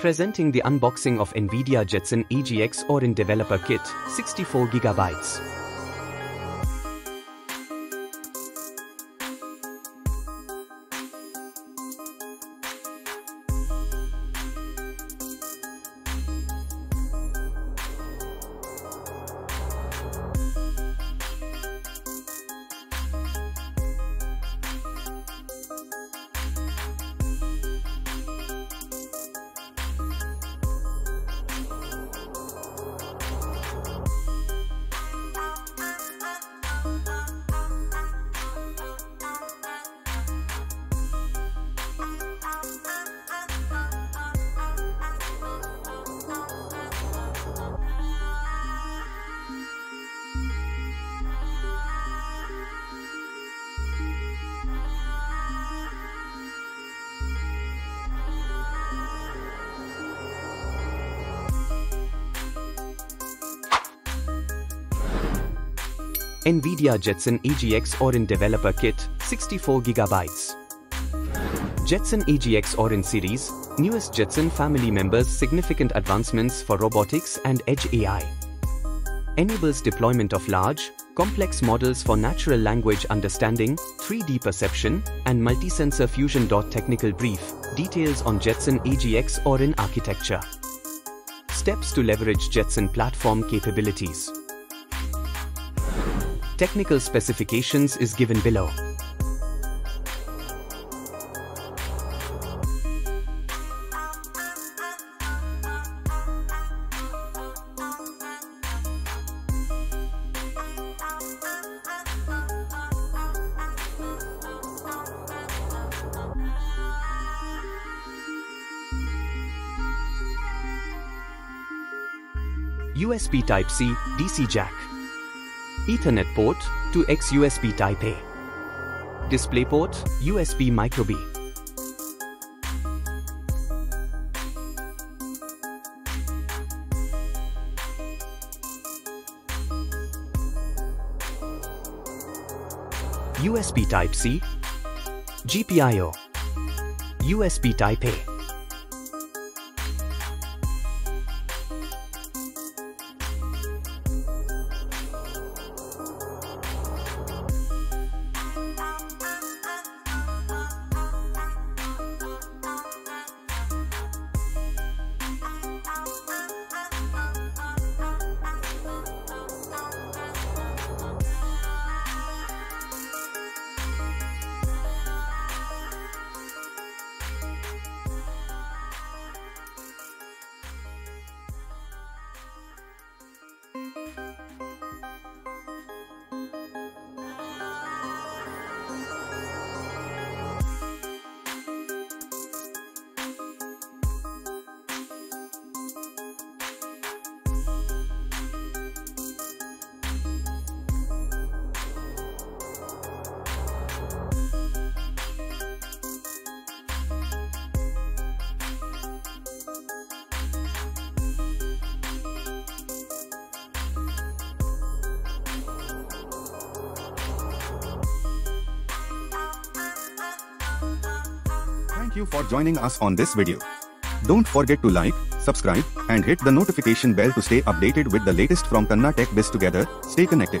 Presenting the unboxing of NVIDIA Jetson AGX Orin Developer Kit, 64GB. NVIDIA Jetson AGX Orin Developer Kit, 64GB. Jetson AGX Orin series, newest Jetson family members significant advancements for robotics and edge AI. Enables deployment of large, complex models for natural language understanding, 3D perception, and multi-sensor fusion. Technical brief, details on Jetson AGX Orin architecture. Steps to leverage Jetson platform capabilities. Technical specifications is given below. USB Type-C DC jack Ethernet port to X USB Type-A. DisplayPort USB Micro B. USB Type-C GPIO USB Type-A Thank you for joining us on this video. Don't forget to like, subscribe, and hit the notification bell to stay updated with the latest from Tanna TechBiz together. Stay connected.